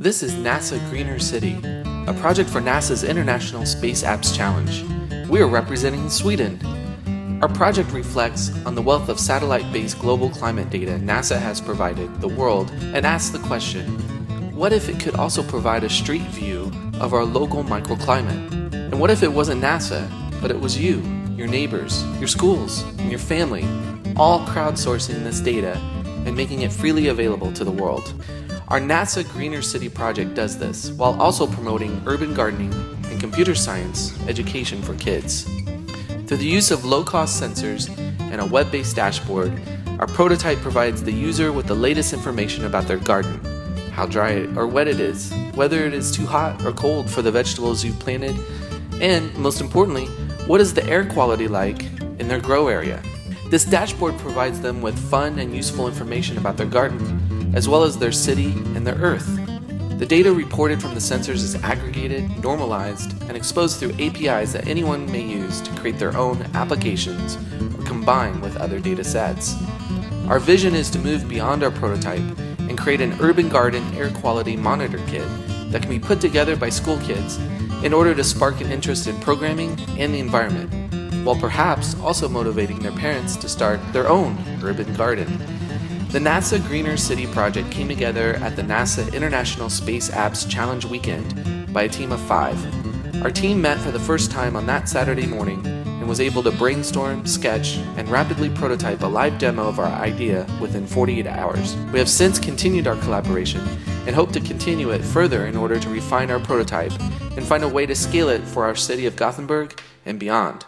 This is NASA Greener City, a project for NASA's International Space Apps Challenge. We are representing Sweden. Our project reflects on the wealth of satellite based global climate data NASA has provided the world and asks the question what if it could also provide a street view of our local microclimate? And what if it wasn't NASA, but it was you, your neighbors, your schools, and your family, all crowdsourcing this data and making it freely available to the world? Our NASA Greener City project does this while also promoting urban gardening and computer science education for kids. Through the use of low cost sensors and a web based dashboard, our prototype provides the user with the latest information about their garden how dry or wet it is, whether it is too hot or cold for the vegetables you've planted, and most importantly, what is the air quality like in their grow area. This dashboard provides them with fun and useful information about their garden as well as their city and their Earth. The data reported from the sensors is aggregated, normalized, and exposed through APIs that anyone may use to create their own applications or combine with other data sets. Our vision is to move beyond our prototype and create an urban garden air quality monitor kit that can be put together by school kids in order to spark an interest in programming and the environment, while perhaps also motivating their parents to start their own urban garden. The NASA Greener City project came together at the NASA International Space Apps Challenge weekend by a team of five. Our team met for the first time on that Saturday morning and was able to brainstorm, sketch, and rapidly prototype a live demo of our idea within 48 hours. We have since continued our collaboration and hope to continue it further in order to refine our prototype and find a way to scale it for our city of Gothenburg and beyond.